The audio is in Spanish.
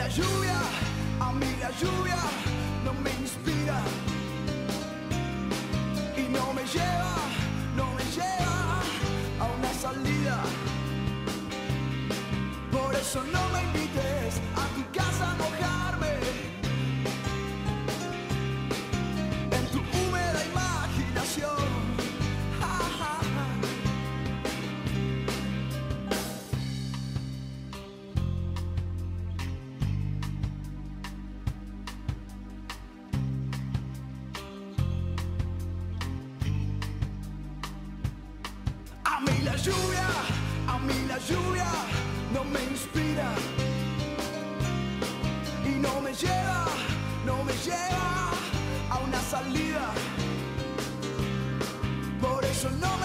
la lluvia, a mí la lluvia no me inspira y no me lleva, no me lleva a una salida. Por eso no me lluvia, a mí la lluvia no me inspira y no me lleva, no me lleva a una salida. Por eso no